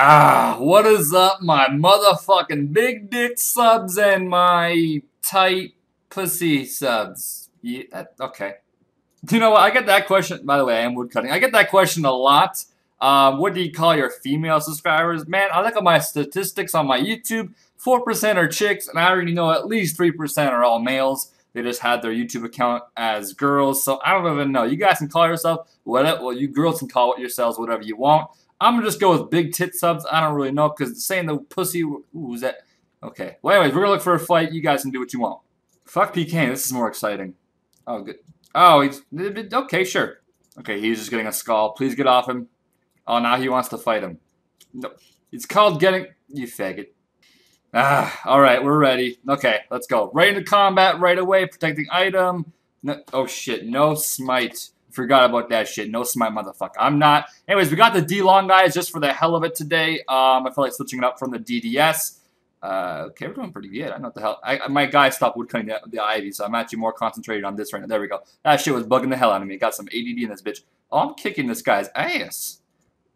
Ah, what is up, my motherfucking big dick subs and my tight pussy subs? Yeah, that, okay. You know what? I get that question. By the way, I am woodcutting. I get that question a lot. Um, what do you call your female subscribers? Man, I look at my statistics on my YouTube. 4% are chicks, and I already know at least 3% are all males. They just had their YouTube account as girls, so I don't even know. You guys can call yourself whatever. Well, you girls can call yourselves whatever you want. I'm gonna just go with big tit subs. I don't really know because saying the pussy. Ooh, is that? Okay. Well, anyways, we're gonna look for a fight. You guys can do what you want. Fuck PK. This is more exciting. Oh, good. Oh, he's okay. Sure. Okay, he's just getting a skull. Please get off him. Oh, now he wants to fight him. No, it's called getting. You faggot. Ah, all right, we're ready. Okay, let's go. Right into combat right away. Protecting item. No, oh shit, no smite. Forgot about that shit. No smite, motherfucker. I'm not. Anyways, we got the D-Long guys just for the hell of it today. Um, I feel like switching it up from the DDS. Uh, okay, we're doing pretty good. I know what the hell. I, my guy stopped woodcutting the, the ivy, so I'm actually more concentrated on this right now. There we go. That shit was bugging the hell out of me. Got some ADD in this bitch. Oh, I'm kicking this guy's ass.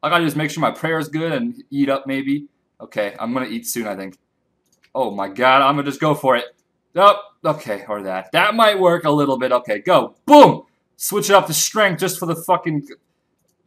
I gotta just make sure my prayer is good and eat up maybe. Okay, I'm gonna eat soon, I think. Oh my god, I'm gonna just go for it. Oh, okay, or that. That might work a little bit. Okay, go. Boom! Switch it up to strength just for the fucking...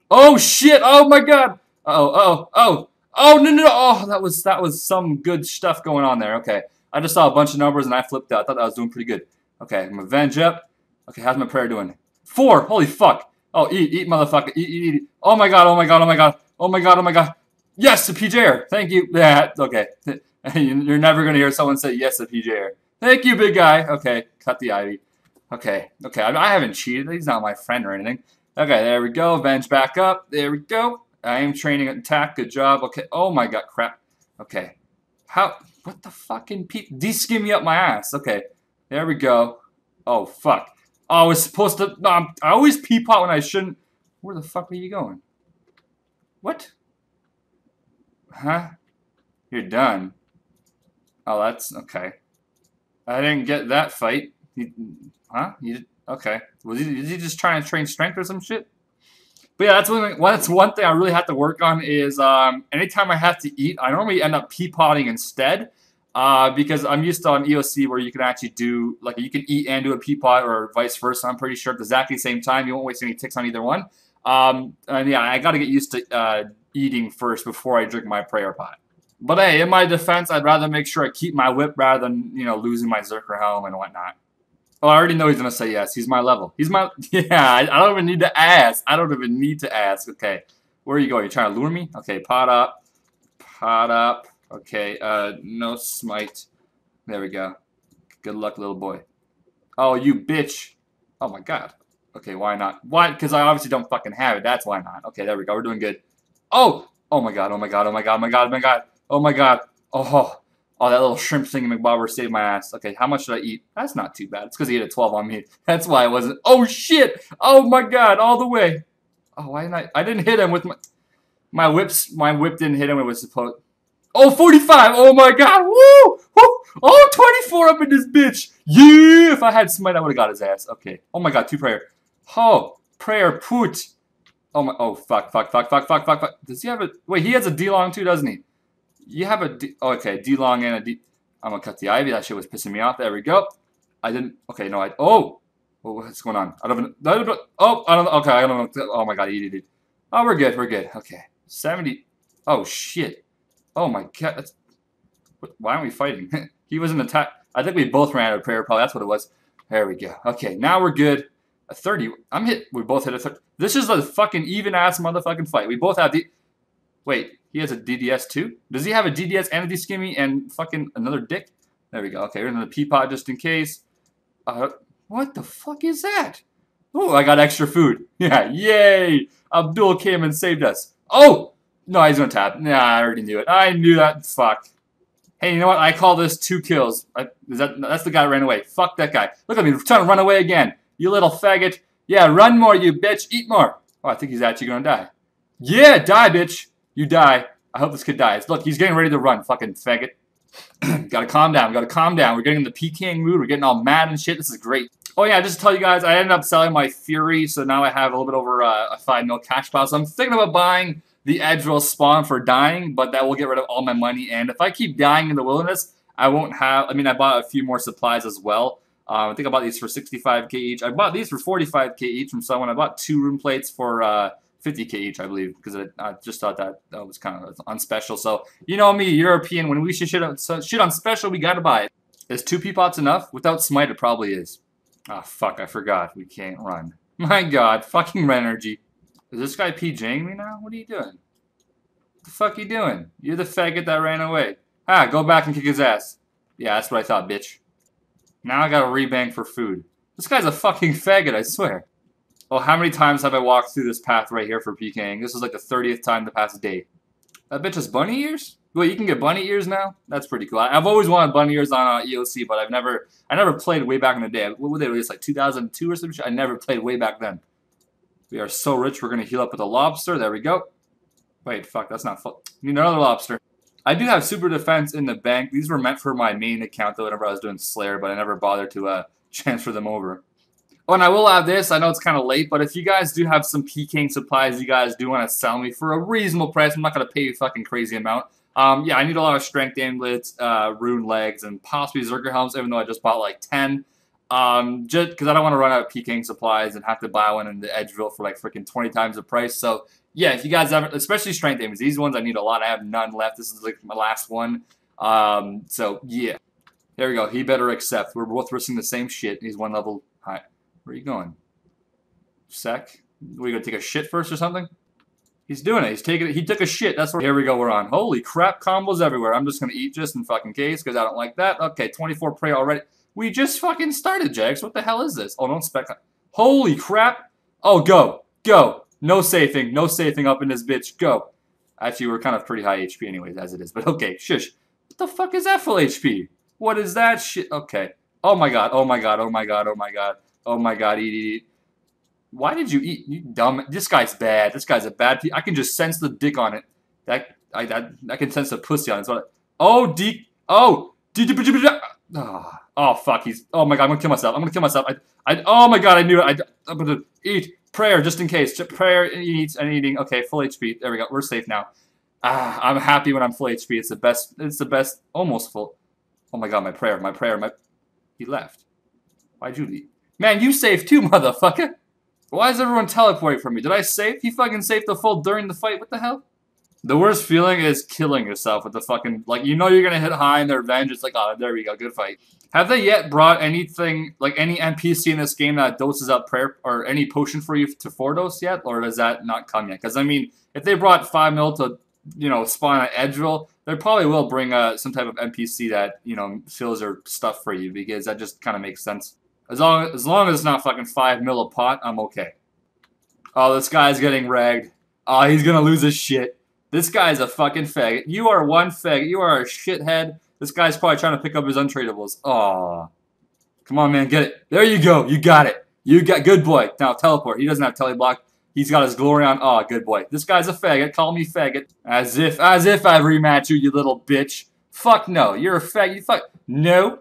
Oh, shit! Oh, my God! oh, oh, oh! Oh, no, no, no! Oh, that was, that was some good stuff going on there. Okay. I just saw a bunch of numbers and I flipped out. I thought I was doing pretty good. Okay, I'm gonna up. Okay, how's my prayer doing? Four! Holy fuck! Oh, eat, eat, motherfucker. Eat, eat, eat. Oh my god, oh my god, oh my god. Oh my god, oh my god. Yes, a PJ Thank you. Yeah, okay. You're never gonna hear someone say yes, a PJ Thank you, big guy. Okay, cut the ivy. Okay, okay, I, I haven't cheated. He's not my friend or anything. Okay, there we go. Venge back up. There we go. I am training attack. Good job. Okay. Oh my god, crap. Okay. How? What the fucking pe? De-skim me up my ass. Okay. There we go. Oh fuck. Oh, I was supposed to. No, I'm, I always pee pot when I shouldn't. Where the fuck are you going? What? Huh? You're done. Oh, that's okay. I didn't get that fight. Huh? You okay? Was he, he just trying to train strength or some shit? But yeah, that's one. That's one thing I really have to work on is um, anytime I have to eat, I normally end up pee potting instead. Uh, because I'm used to on EOC where you can actually do like you can eat and do a pee pot or vice versa. I'm pretty sure at exactly the same time. You won't waste any ticks on either one. Um, and yeah, I got to get used to uh, eating first before I drink my prayer pot. But hey, in my defense, I'd rather make sure I keep my whip rather than you know losing my Zerker helm and whatnot. Oh, I already know he's gonna say yes. He's my level. He's my yeah. I, I don't even need to ask. I don't even need to ask. Okay, where are you going? You trying to lure me? Okay, pot up, pot up. Okay, uh, no smite. There we go. Good luck, little boy. Oh, you bitch. Oh my god. Okay, why not? Why? Because I obviously don't fucking have it. That's why not. Okay, there we go. We're doing good. Oh! Oh my god, oh my god, oh my god, oh my god, oh my god. Oh my god. Oh. Oh, that little shrimp thing McBobber saved my ass. Okay, how much did I eat? That's not too bad. It's because he hit a 12 on me. That's why I wasn't. Oh, shit! Oh, my God, all the way. Oh, why didn't I? I didn't hit him with my... My whips, my whip didn't hit him. It was supposed... Oh, 45! Oh, my God! Woo! Woo! Oh, 24 up in this bitch! Yeah! If I had smite, I would have got his ass. Okay. Oh, my God, two prayer. Oh, prayer put. Oh, my... Oh, fuck, fuck, fuck, fuck, fuck, fuck, fuck. Does he have a... Wait, he has a D-long too, doesn't he? You have a D, oh, okay, D long and a D. I'm gonna cut the ivy. That shit was pissing me off. There we go. I didn't. Okay, no, I. Oh, oh what's going on? I don't. Don't oh, I don't. Okay, I don't know. Oh my god, he did. Oh, we're good. We're good. Okay, seventy. Oh shit. Oh my god. That's. Why aren't we fighting? he was in attack. I think we both ran out of prayer. Probably that's what it was. There we go. Okay, now we're good. A 30. I'm hit. We both hit a 30. This is a fucking even ass motherfucking fight. We both have the. Wait, he has a DDS too? Does he have a DDS and a D-Skimmy and fucking another dick? There we go. Okay, we're in the Peapod just in case. Uh, what the fuck is that? Oh, I got extra food. Yeah, yay! Abdul came and saved us. Oh! No, he's gonna tap. Nah, I already knew it. I knew that. Fuck. Hey, you know what? I call this two kills. I, is that, that's the guy who ran away. Fuck that guy. Look at me, trying to run away again. You little faggot. Yeah, run more, you bitch. Eat more. Oh, I think he's actually gonna die. Yeah, die, bitch. You die. I hope this kid dies. Look, he's getting ready to run, fucking faggot. gotta calm down. Gotta calm down. We're getting in the PKing mood. We're getting all mad and shit. This is great. Oh yeah, I just to tell you guys, I ended up selling my Fury, so now I have a little bit over uh, a 5 mil cash pile. So I'm thinking about buying the Edgeville spawn for dying, but that will get rid of all my money. And if I keep dying in the wilderness, I won't have. I mean, I bought a few more supplies as well. Um, I think I bought these for 65k each. I bought these for 45k each from someone. I bought two rune plates for uh, 50k each, I believe, because I, I, just thought that that was kind of unspecial. So you know me, European. When we should shit on, shit on special, we gotta buy it. Is two peapots enough? Without smite, it probably is. Ah, oh, fuck! I forgot. We can't run. My God, fucking energy. Is this guy PJing me now? What are you doing? What the fuck are you doing? You're the faggot that ran away. Ah, go back and kick his ass. Yeah, that's what I thought, bitch. Now I gotta rebank for food. This guy's a fucking faggot, I swear. Oh, how many times have I walked through this path right here for PKing? This is like the 30th time the past day. That bitch has bunny ears? Wait, you can get bunny ears now? That's pretty cool. I've always wanted bunny ears on uh, EOC, but I've never, I never played way back in the day. What were they release, like 2002 or something? I never played way back then. We are so rich, we're going to heal up with a lobster. There we go. Wait, fuck, that's not full. Need another lobster. I do have super defense in the bank. These were meant for my main account, though, whenever I was doing Slayer, but I never bothered to uh, transfer them over. Oh, and I will add this. I know it's kind of late, but if you guys do have some PKing supplies you guys do want to sell me for a reasonable price, I'm not going to pay you a fucking crazy amount. Um, yeah, I need a lot of strength amulets, uh, rune legs, and possibly Zerker helms, even though I just bought like 10. Um, just because I don't want to run out of PKing supplies and have to buy one in the Edgeville for like freaking 20 times the price. So, yeah, if you guys have, especially strength amulets, these ones I need a lot. I have none left. This is like my last one. Um, so, yeah. There we go. He better accept. We're both risking the same shit. He's one level high. Where are you going? Sec? We gonna take a shit first or something? He's doing it. He's taking it. He took a shit. That's where. Here we go. We're on. Holy crap! Combos everywhere. I'm just gonna eat just in fucking case because I don't like that. Okay, 24 prey already. We just fucking started, Jags. What the hell is this? Oh, don't spec. Holy crap! Oh, go, go. No safing. No safing up in this bitch. Go. Actually, we're kind of pretty high HP anyways, as it is. But okay, shush. What the fuck is that full HP? What is that shit? Okay. Oh my god. Oh my god. Oh my god. Oh my god. Oh my god. Eat, eat, eat. Why did you eat? You dumb. This guy's bad. This guy's a bad. I can just sense the dick on it. That I I, I can sense the pussy on it. So, oh, D. Oh. D. Oh, oh fuck. He's. Oh my god. I'm gonna kill myself. I'm gonna kill myself. I. I. Oh my god. I knew it. I, I'm gonna eat prayer just in case. Prayer eat and eating. Okay. Full HP. There we go. We're safe now. Ah, I'm happy when I'm full HP. It's the best. It's the best. Almost full. Oh my god. My prayer. My prayer. My. He left. Why'd you leave? Man, you saved too, motherfucker. Why is everyone teleporting from me? Did I save? He fucking saved the full during the fight. What the hell? The worst feeling is killing yourself with the fucking, like, you know you're gonna hit high in their revenge. It's like, oh, there we go, good fight. Have they yet brought anything, like any NPC in this game that doses up prayer, or any potion for you to 4 dose yet? Or does that not come yet? Because, I mean, if they brought 5 mil to, you know, spawn an Edgeville, they probably will bring uh, some type of NPC that, you know, fills their stuff for you, because that just kind of makes sense. As long, as long as it's not fucking 5 mil a pot, I'm okay. Oh, this guy's getting ragged. Oh, he's gonna lose his shit. This guy's a fucking faggot. You are one faggot. You are a shithead. This guy's probably trying to pick up his untradables. Oh, Come on, man, get it. There you go. You got it. You got good boy. Now teleport. He doesn't have teleblock. He's got his glory on. Oh, good boy. This guy's a faggot. Call me faggot. As if, as if I rematch you, you little bitch. Fuck no. You're a faggot. You fuck. No.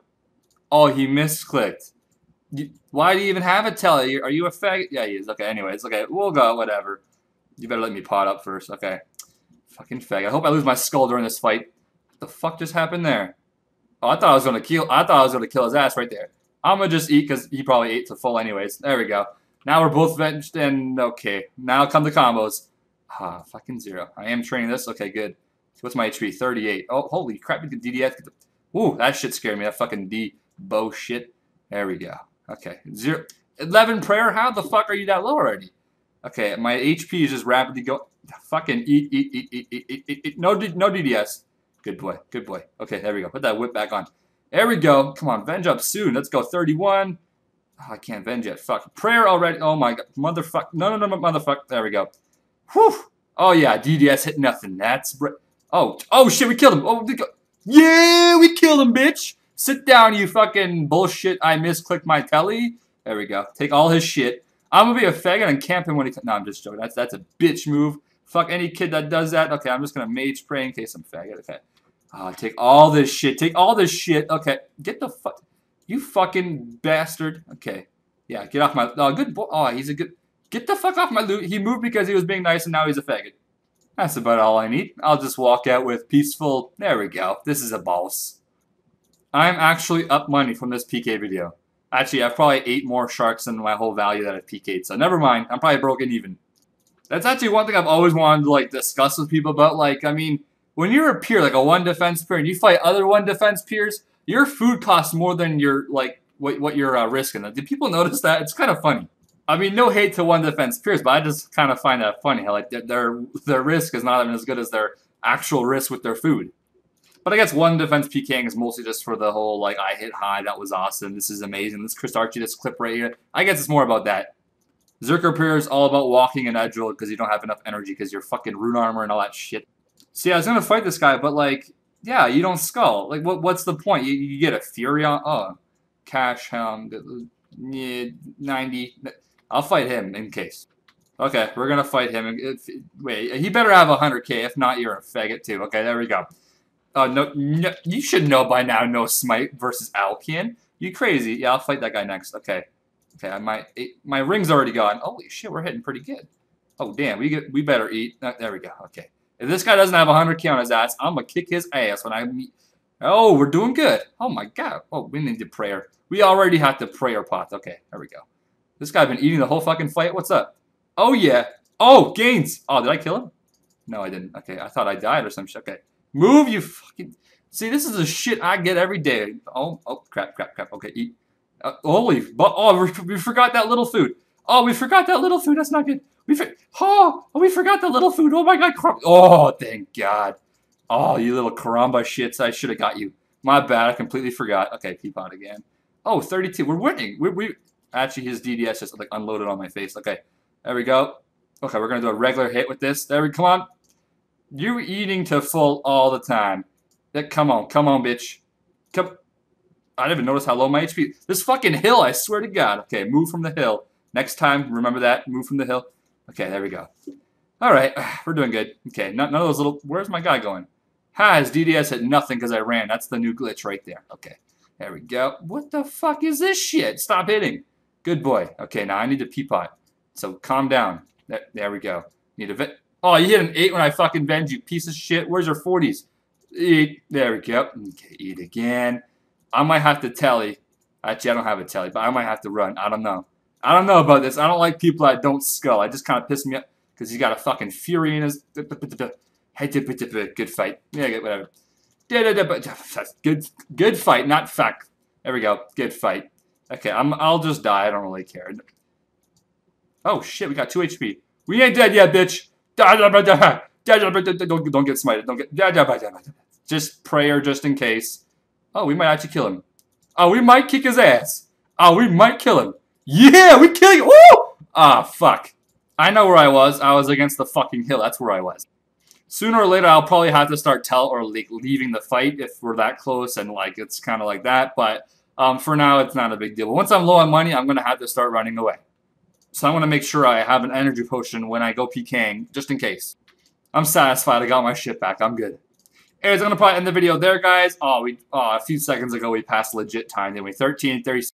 Oh, he misclicked. Why do you even have a telly? Are you a faggot? Yeah, he is. Okay, anyways. Okay, we'll go. Whatever. You better let me pot up first. Okay. Fucking faggot. I hope I lose my skull during this fight. What the fuck just happened there? Oh, I thought I was gonna kill. I thought I was gonna kill his ass right there. I'm gonna just eat because he probably ate to full anyways. There we go. Now we're both venged and okay. Now come the combos. Ah, fucking zero. I am training this. Okay, good. What's my HP? 38. Oh, holy crap! DDS. Ooh, that shit scared me. That fucking D bow shit. There we go. Okay, zero. 11 prayer? How the fuck are you that low already? Okay, my HP is just rapidly go. Fucking eat, eat, eat, eat, eat, eat, eat. No, no DDS. Good boy, good boy. Okay, there we go. Put that whip back on. There we go. Come on, venge up soon. Let's go. 31. Oh, I can't venge yet. Fuck. Prayer already. Oh my god. Motherfuck. No, no, no, motherfuck. There we go. Whew. Oh yeah, DDS hit nothing. That's. Oh, oh shit, we killed him. Oh, we yeah, we killed him, bitch. Sit down, you fucking bullshit. I misclicked my telly. There we go. Take all his shit. I'm gonna be a faggot and camp him when he. No, I'm just joking. That's that's a bitch move. Fuck any kid that does that. Okay, I'm just gonna mage pray in case I'm faggot. Okay. Oh, take all this shit. Take all this shit. Okay, get the fuck. You fucking bastard. Okay. Yeah, get off my. Oh, good boy. Oh, he's a good. Get the fuck off my loot. He moved because he was being nice, and now he's a faggot. That's about all I need. I'll just walk out with peaceful. There we go. This is a boss. I'm actually up money from this PK video. Actually, I've probably eight more sharks than my whole value that I've PK'd, so never mind. I'm probably broken even. That's actually one thing I've always wanted to like discuss with people about. Like, I mean, when you're a peer, like a one defense peer, and you fight other one defense peers, your food costs more than your like what what you're uh, risking. Do people notice that? It's kind of funny. I mean, no hate to one defense peers, but I just kind of find that funny like their their risk is not even as good as their actual risk with their food. But I guess one defense PKing is mostly just for the whole like I hit high, that was awesome, this is amazing, this Chris Archie, this clip right here. I guess it's more about that. Zerker Prayer is all about walking and edge because you don't have enough energy because you're fucking rune armor and all that shit. See, I was gonna fight this guy, but like, yeah, you don't skull. Like, what? What's the point? You, you get a fury on. Oh, cash um, yeah, ninety. I'll fight him in case. Okay, we're gonna fight him. If, wait, he better have 100k. If not, you're a faggot too. Okay, there we go. Uh, no, no, you should know by now. No smite versus Alpian. You crazy? Yeah, I'll fight that guy next. Okay, okay. I might. My ring's already gone. Holy shit, we're hitting pretty good. Oh damn, we get. We better eat. Uh, there we go. Okay. If this guy doesn't have 100k on his ass, I'm gonna kick his ass when I meet. Oh, we're doing good. Oh my god. Oh, we need the prayer. We already have the prayer pot. Okay, there we go. This guy been eating the whole fucking fight. What's up? Oh, yeah. Oh, Gains. Oh, did I kill him? No, I didn't. Okay, I thought I died or some shit. Okay. Move, you fucking... See, this is the shit I get every day. Oh, oh, crap, crap, crap. Okay, eat. Uh, holy... But, oh, we forgot that little food. Oh, we forgot that little food. That's not good. We for, oh, we forgot the little food. Oh my god. Oh, thank God. Oh, you little karambwan shits. I should have got you. My bad. I completely forgot. Okay, Peapod again. Oh, 32. We're winning. We, we Actually, his DDS just like unloaded on my face. Okay, there we go. Okay, we're to do a regular hit with this. There we Come on. You eating to full all the time. Yeah, come on. Come on, bitch. Come. I didn't even notice how low my HP. This fucking hill, I swear to God. Okay, move from the hill. Next time, remember that. Move from the hill. Okay, there we go. All right, we're doing good. Okay, none, of those little... Where's my guy going? Ha, his DDS hit nothing because I ran. That's the new glitch right there. Okay, there we go. What the fuck is this shit? Stop hitting. Good boy. Okay, now I need a peapot. So calm down. There, there we go. Need a vet. Oh, you hit an 8 when I fucking bend you piece of shit. Where's your 40s? Eat. There we go. Okay, eat again. I might have to telly. Actually, I don't have a telly, but I might have to run. I don't know. I don't know about this. I don't like people that don't skull. I just kind of piss me off because he's got a fucking fury in his. Good fight. Yeah, whatever. Good, good fight, not fuck. There we go. Good fight. Okay, I'm, I'll just die. I don't really care. Oh, shit, we got 2 HP. We ain't dead yet, bitch. Don't, get smited. Don't get... Just prayer just in case. Oh, we might actually kill him. Oh, we might kick his ass. Oh, we might kill him. Yeah, we kill him. Woo! Ah, fuck. I know where I was. I was against the fucking hill. That's where I was. Sooner or later, I'll probably have to start tell or like leaving the fight if we're that close and like it's kind of like that. But um, for now, it's not a big deal. But once I'm low on money, I'm going to have to start running away. So I want to make sure I have an energy potion when I go PKing, just in case. I'm satisfied. I got my shit back. I'm good. Anyways, I'm going to probably end the video there, guys. Oh, we oh, a few seconds ago, we passed legit time, didn't we? 13, 36.